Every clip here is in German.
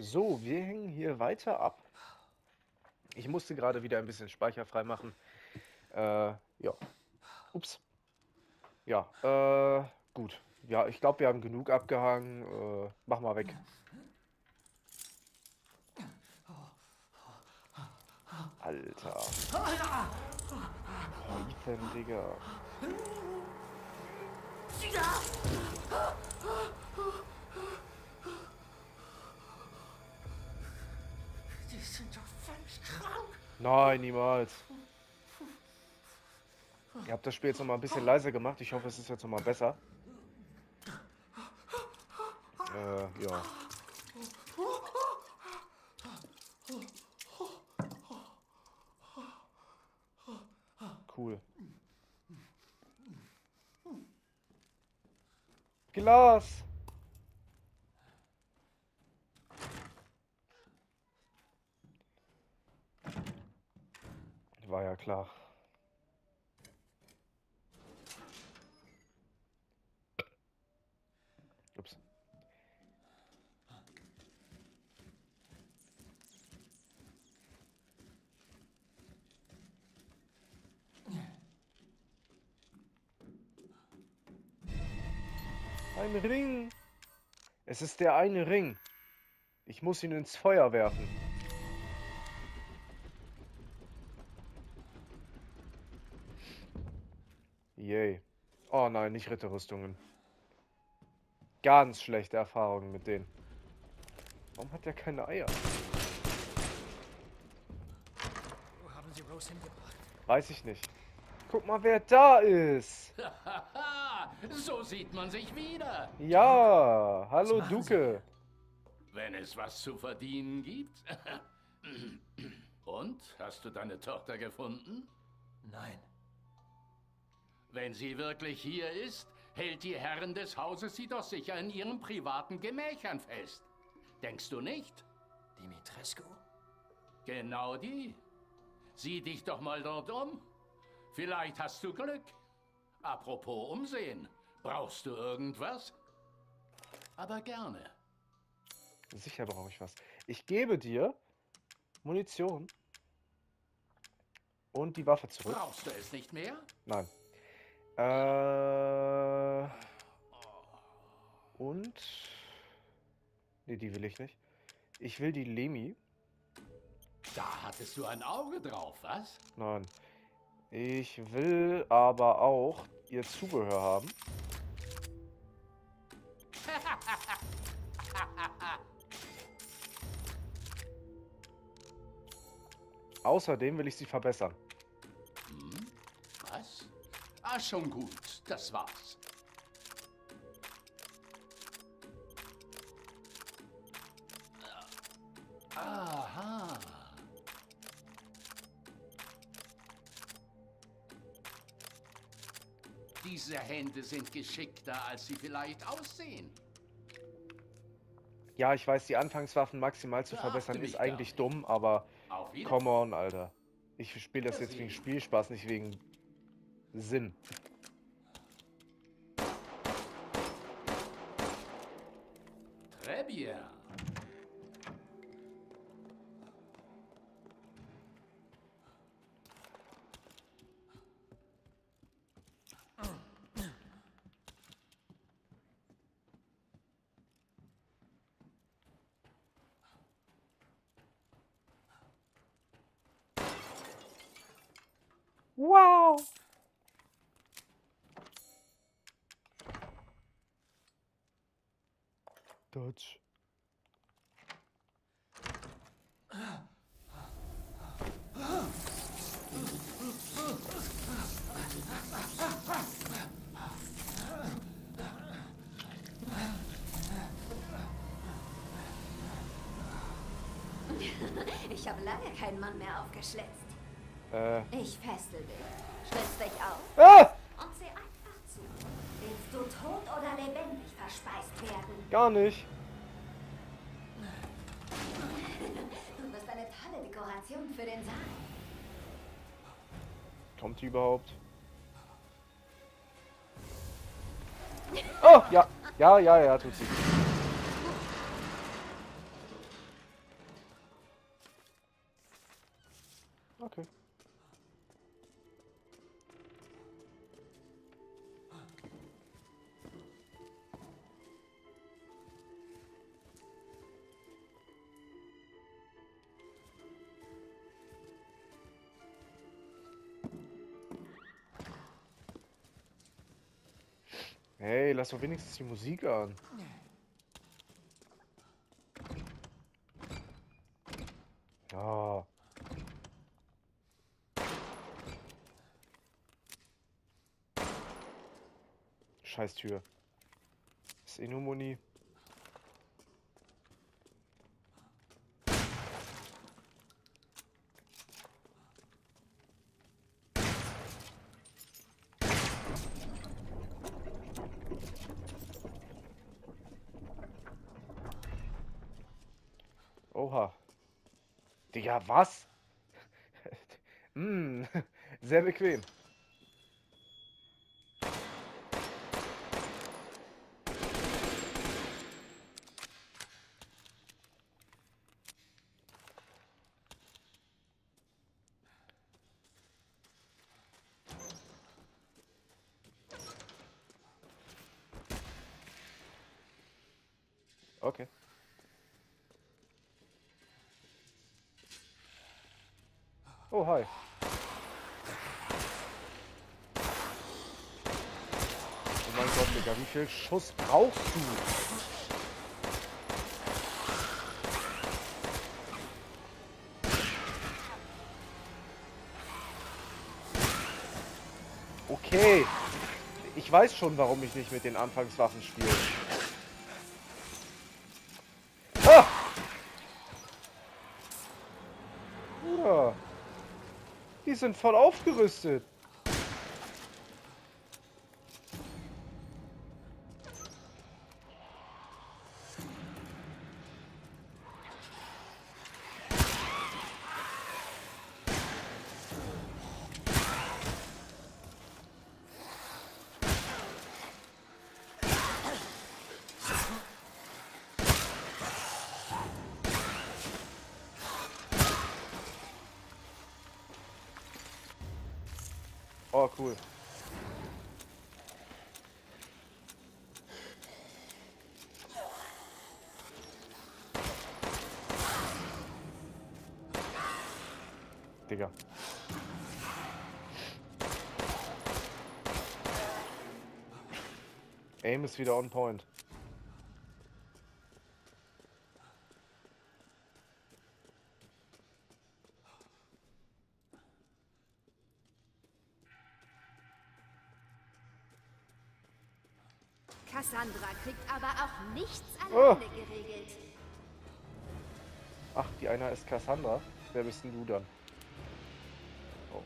So, wir hängen hier weiter ab. Ich musste gerade wieder ein bisschen Speicher freimachen. Äh, ja. Ups. Ja, äh, gut. Ja, ich glaube, wir haben genug abgehangen. Äh, mach mal weg. Alter. Ethan, Digga. Die sind doch völlig krank. Nein, niemals. Ihr habt das Spiel jetzt noch mal ein bisschen leiser gemacht. Ich hoffe, es ist jetzt noch mal besser. Äh, ja. Cool. Glas! War ja klar. Ups. Ein Ring. Es ist der eine Ring. Ich muss ihn ins Feuer werfen. Yay. Oh nein, nicht Ritterrüstungen. Ganz schlechte Erfahrungen mit denen. Warum hat der keine Eier? Wo haben Sie Rose hingebracht? Weiß ich nicht. Guck mal, wer da ist. so sieht man sich wieder. Ja, hallo Duke. Wenn es was zu verdienen gibt. Und, hast du deine Tochter gefunden? Nein. Wenn sie wirklich hier ist, hält die Herren des Hauses sie doch sicher in ihren privaten Gemächern fest. Denkst du nicht? Dimitrescu? Genau die. Sieh dich doch mal dort um. Vielleicht hast du Glück. Apropos Umsehen. Brauchst du irgendwas? Aber gerne. Sicher brauche ich was. Ich gebe dir Munition und die Waffe zurück. Brauchst du es nicht mehr? Nein. Äh. Und. Nee, die will ich nicht. Ich will die Lemi. Da hattest du ein Auge drauf, was? Nein. Ich will aber auch ihr Zubehör haben. Außerdem will ich sie verbessern. Was? Ah, schon gut. Das war's. Aha. Diese Hände sind geschickter, als sie vielleicht aussehen. Ja, ich weiß, die Anfangswaffen maximal zu Beachte verbessern ist eigentlich dumm, aber come on, Alter. Ich spiele das jetzt wegen. Spielspaß, nicht wegen Sinn. Très bien. Wow! Dodge. Ich habe lange keinen Mann mehr aufgeschlitzt. Äh. Ich fessel dich, schlitz dich auf Ah! und seh einfach zu. Willst du tot oder lebendig verspeist werden? Gar nicht. Du wirst eine tolle Dekoration für den Saal. Kommt die überhaupt? Oh, ja. Ja, ja, ja, tut sie. Lass doch wenigstens die Musik an. Ja. Scheiß Tür. Ist eh Digga, was? mm, sehr bequem. Okay. Oh, hi. Oh mein Gott, Digga, wie viel Schuss brauchst du? Okay. Ich weiß schon, warum ich nicht mit den Anfangswaffen spiele. Ah! Bruder. Die sind voll aufgerüstet. Oh, cool. Digga. Aim ist wieder on point. Oh. geregelt. Ach, die einer ist Cassandra. Wer bist denn du dann? Oh.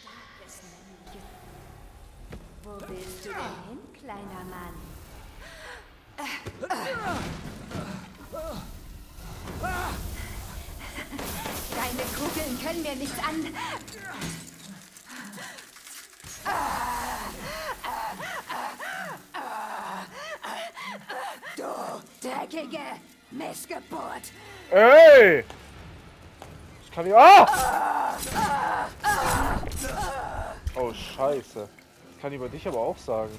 Starkes Männchen. Wo willst du denn hin, kleiner Mann? Deine Kugeln können mir nichts an. Dreckige Missgeburt. Ey! Ich kann nicht. Ah! Oh, scheiße. Ich kann über dich aber auch sagen.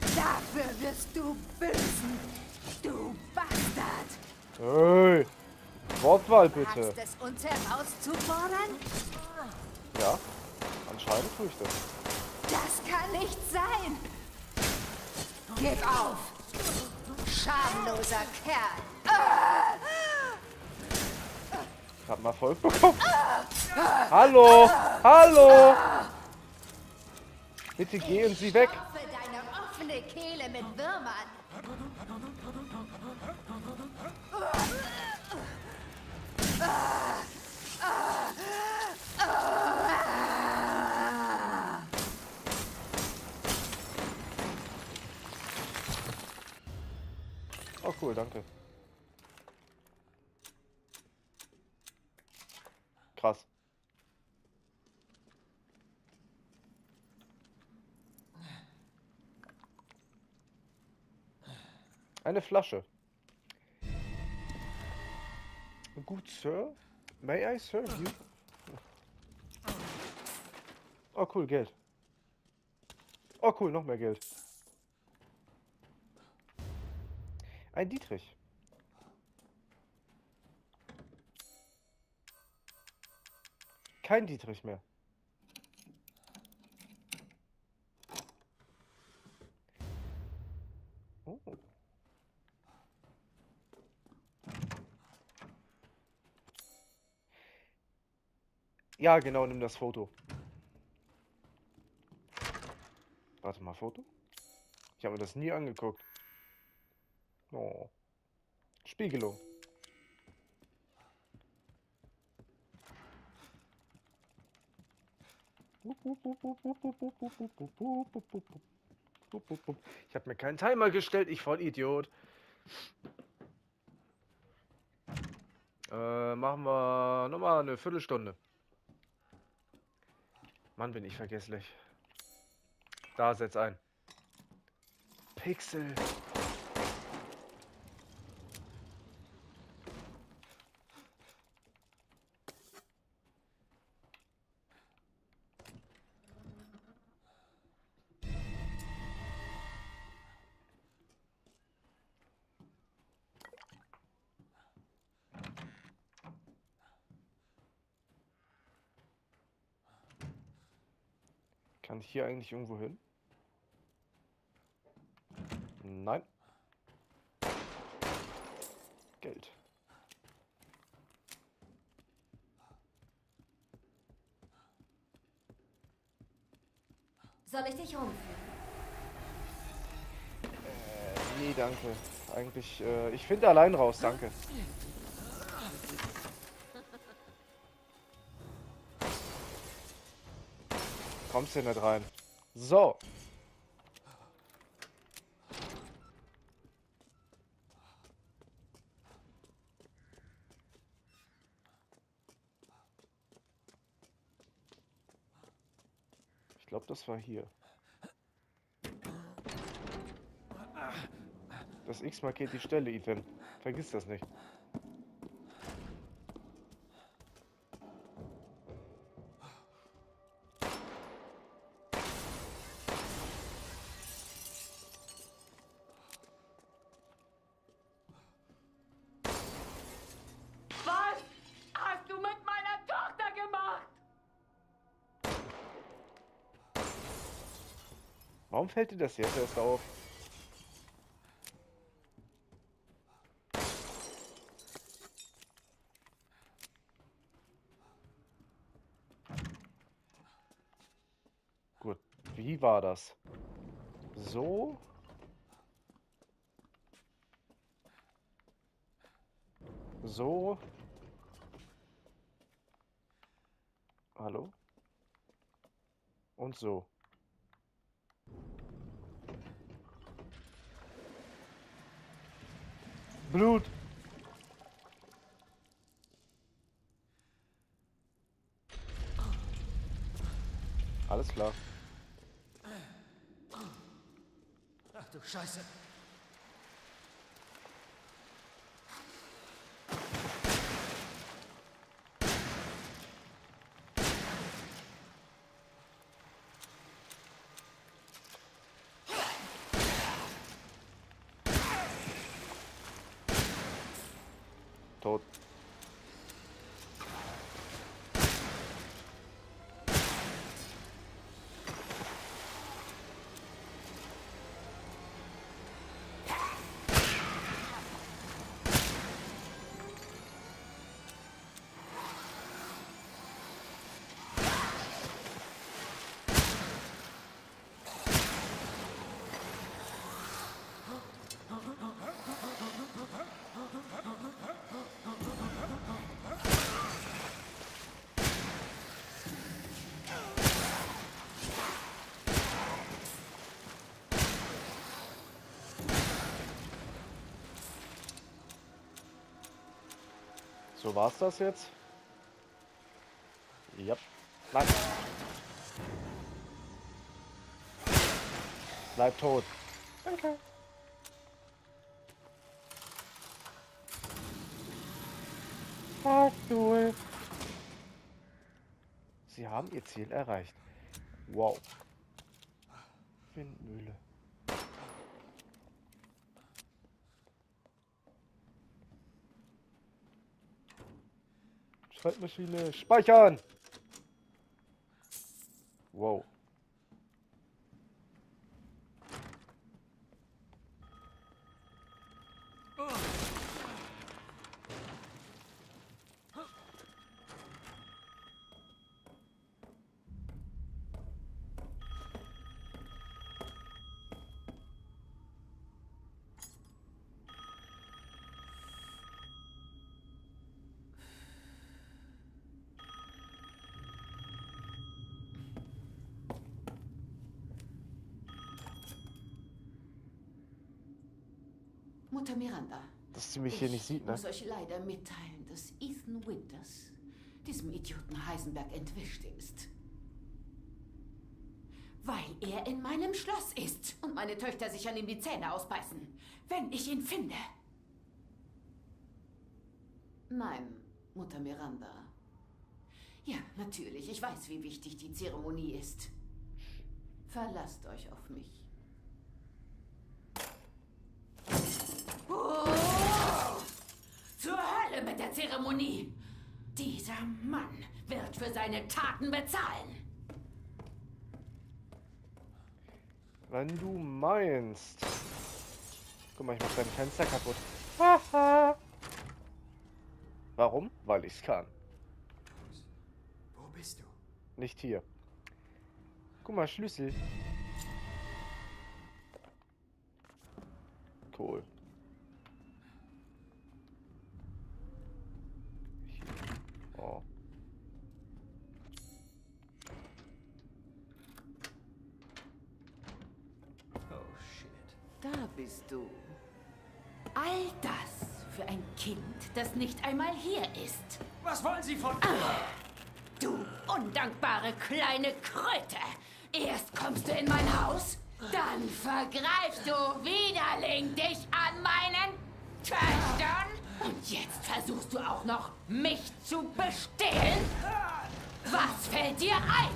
Dafür wirst du büßen. Du Bastard. Ey! Wortwahl bitte. Wagst es uns herauszufordern? Ja, anscheinend tue ich das. Das kann nicht sein. Gib auf. Schamloser Kerl. Ich hab mal Erfolg bekommen. Hallo! Hallo! Bitte gehen Sie weg. Deine offene Kehle mit Würmern. Oh cool, danke. Krass. Eine Flasche. Gut, Sir. May I serve you? Oh, cool, Geld. Oh, cool, noch mehr Geld. Ein Dietrich. Kein Dietrich mehr. Oh. Ja, genau, nimm das Foto. Warte mal, Foto? Ich habe mir das nie angeguckt. Oh. Spiegelung. Ich habe mir keinen Timer gestellt, ich voll Idiot. Äh, machen wir nochmal eine Viertelstunde. Mann, bin ich vergesslich. Da, setz ein. Pixel. Kann ich hier eigentlich irgendwo hin? Nein. Geld. Soll ich dich rumführen? Äh, nee, danke. Eigentlich, äh, ich finde allein raus, danke. Kommst du nicht rein. So. Ich glaube, das war hier. Das X markiert die Stelle, Ethan. Vergiss das nicht. Warum fällt dir das jetzt erst auf? Gut, wie war das? So? So? Hallo? Und so. Blut. Alles klar. Ach du Scheiße. Tot. So, war's das jetzt? Ja. Nein. Bleib tot. Danke. Okay. Du. Sie haben ihr Ziel erreicht. Wow. Windmühle. Schreibmaschine. Speichern! Wow. Mutter Miranda. Dass sie mich hier nicht sieht, Ich ne? muss euch leider mitteilen, dass Ethan Winters diesem Idioten Heisenberg entwischt ist. Weil er in meinem Schloss ist und meine Töchter sich an ihm die Zähne ausbeißen. Wenn ich ihn finde. Nein, Mutter Miranda. Ja, natürlich. Ich weiß, wie wichtig die Zeremonie ist. Verlasst euch auf mich. Zur Hölle mit der Zeremonie! Dieser Mann wird für seine Taten bezahlen. Wenn du meinst. Guck mal, ich mach dein Fenster kaputt. Haha. Warum? Weil ich's kann. Wo bist du? Nicht hier. Guck mal, Schlüssel. Cool. Oh. Oh shit. Da bist du. All das für ein Kind, das nicht einmal hier ist. Was wollen Sie von... Du undankbare kleine Kröte! Erst kommst du in mein Haus, dann vergreifst du widerling dich an meinen Töchtern und jetzt versuchst du auch noch, mich zu bestehlen? Was fällt dir ein?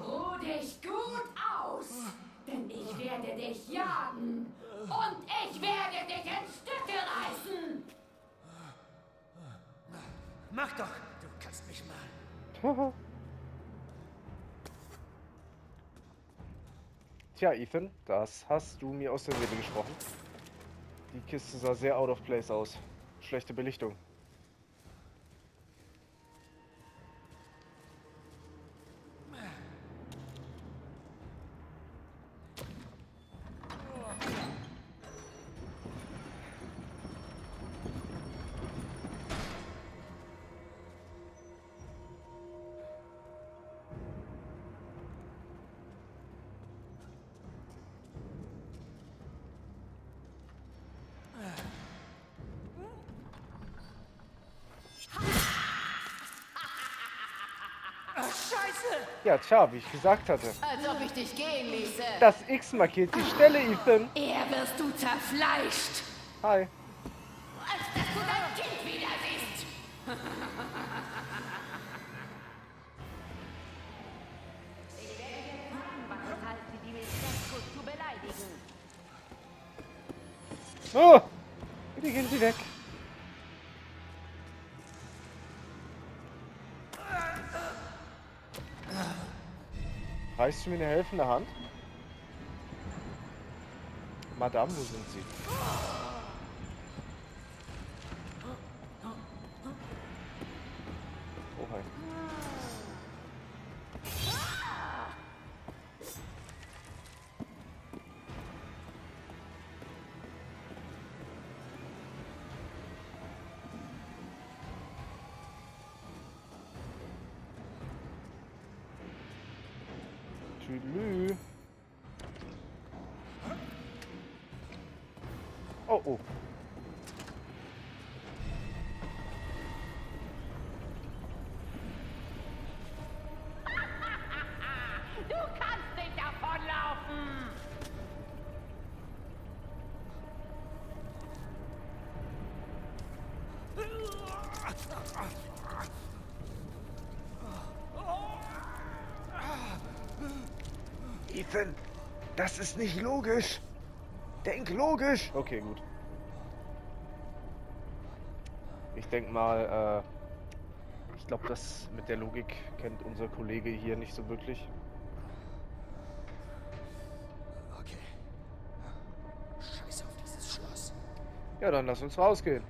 Ruh dich gut aus, denn ich werde dich jagen und ich werde dich in Stücke reißen! Mach doch! Du kannst mich mal. Tja, Ethan, das hast du mir aus der Seele gesprochen. Die Kiste sah sehr out of place aus. Schlechte Belichtung. Ja, tja, wie ich gesagt hatte. Als ob ich dich gehen ließe. Das X markiert die Stelle, Ethan. Er wirst du zerfleischt, Hi. als dass du dein Kind wieder siehst. Was heißt sie, die mit Sexus zu beleidigen? Oh! Bitte gehen Sie weg. Reichst du mir eine helfende Hand? Madame, wo sind Sie? Du kannst nicht davonlaufen! Ethan, das ist nicht logisch. Denk logisch. Okay, gut. Ich denke mal, äh, ich glaube, das mit der Logik kennt unser Kollege hier nicht so wirklich. Ja, dann lass uns rausgehen.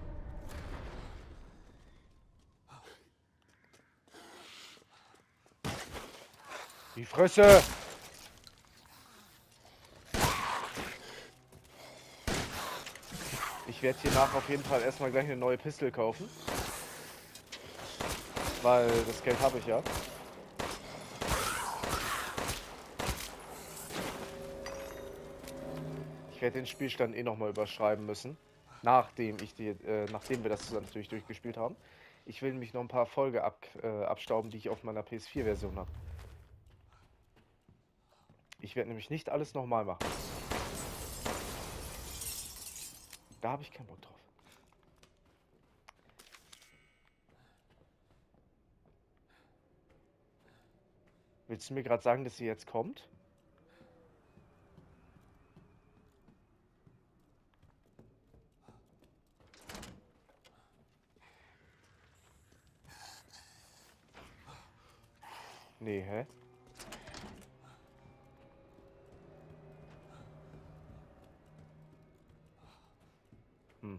Die Fresse! Ich werde hier nach auf jeden Fall erstmal gleich eine neue Pistole kaufen. Weil das Geld habe ich ja. Ich werde den Spielstand eh nochmal überschreiben müssen. Nachdem, ich die, äh, nachdem wir das natürlich durchgespielt haben. Ich will nämlich noch ein paar Folge ab, äh, abstauben, die ich auf meiner PS4-Version habe. Ich werde nämlich nicht alles nochmal machen. Da habe ich keinen Bock drauf. Willst du mir gerade sagen, dass sie jetzt kommt? Nee, hä? Hm.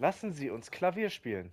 Lassen Sie uns Klavier spielen.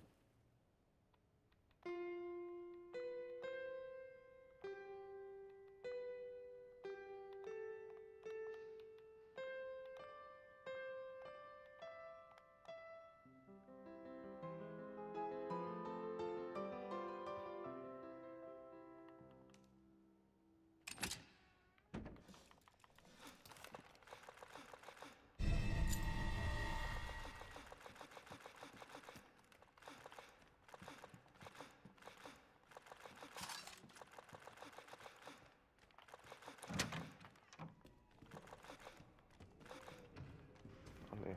Nee.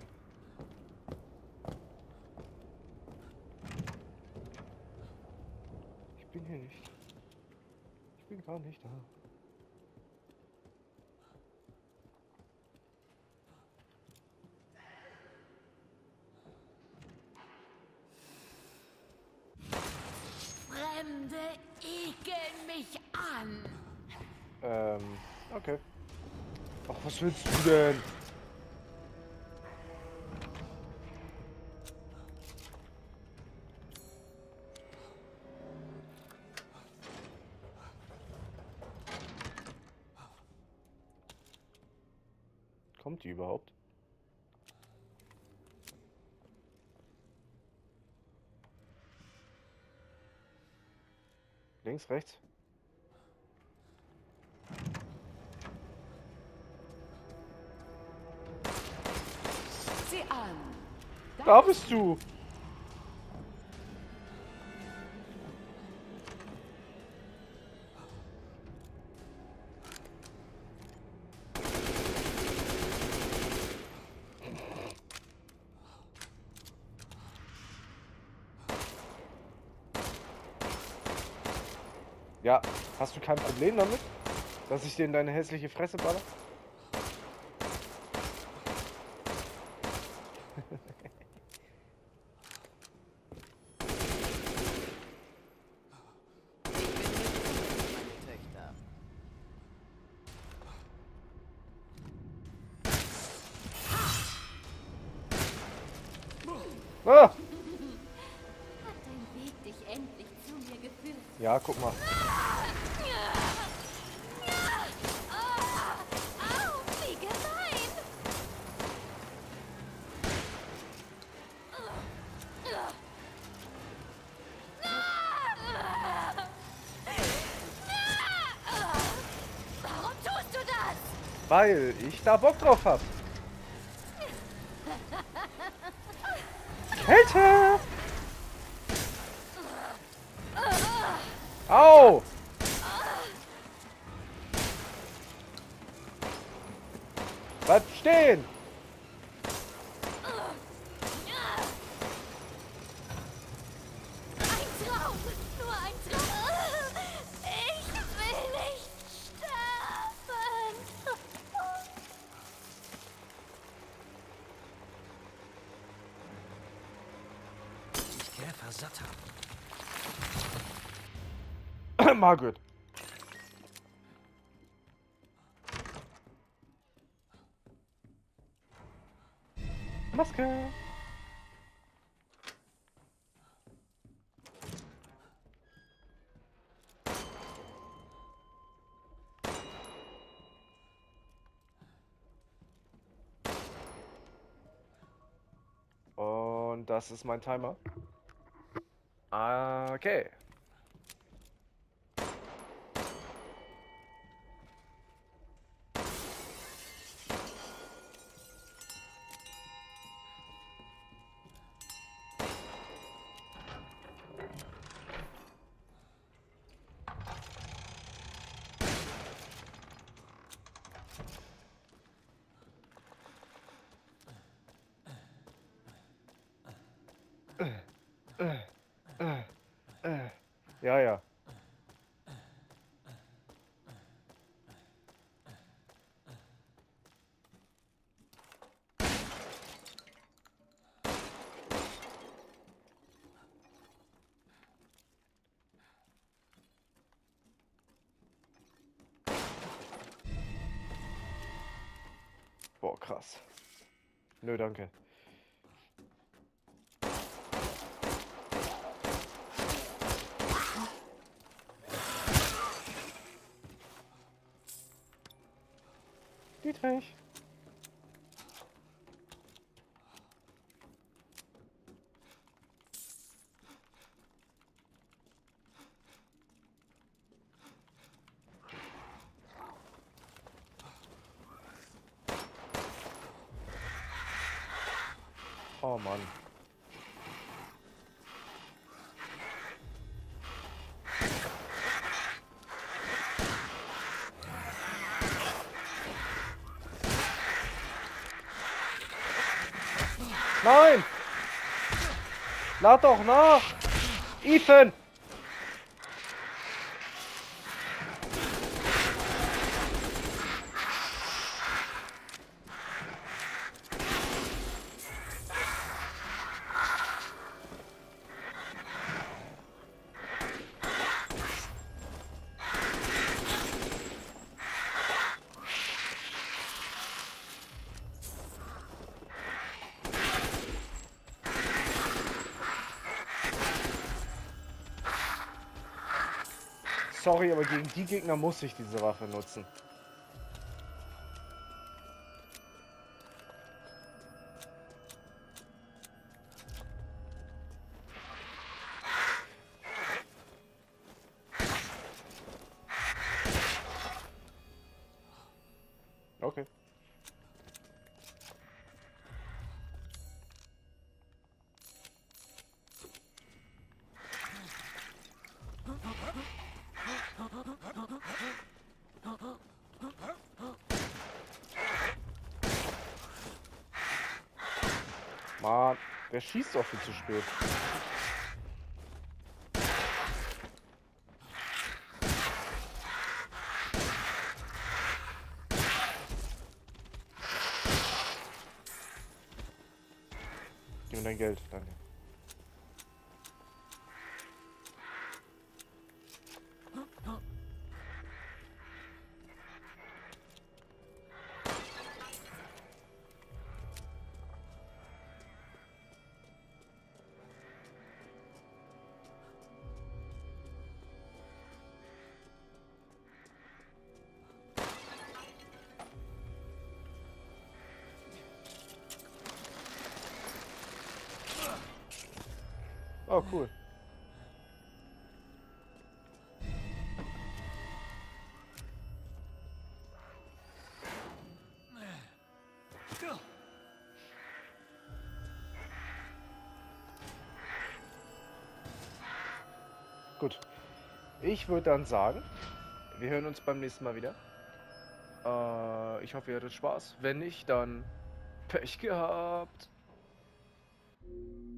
Ich bin hier nicht. Ich bin gar nicht da. Fremde ekeln mich an. Ähm, okay. Ach, was willst du denn? Links, rechts? Da bist du! Ja, hast du kein Problem damit, dass ich dir in deine hässliche Fresse baller? Ah! Hat dein Weg dich endlich zu mir geführt? Ja, guck mal. Au, wie gemein! Warum tust du das? Weil ich da Bock drauf hab. Kälte! Au! Bleib stehen! Ein Traum, nur ein Traum. Ich will nicht sterben. Ich Käfer satt haben. Margaret. Maske. Und das ist mein Timer. Okay. Ja, ja. Boah, krass. Nö, danke. Dietrich. Oh Mann. Nein! Lad doch nach! Ethan! Sorry, aber gegen die Gegner muss ich diese Waffe nutzen. Schießt doch viel zu spät. Oh, cool. Gut. Ich würde dann sagen, wir hören uns beim nächsten Mal wieder. Äh, ich hoffe, ihr hattet Spaß. Wenn nicht, dann Pech gehabt.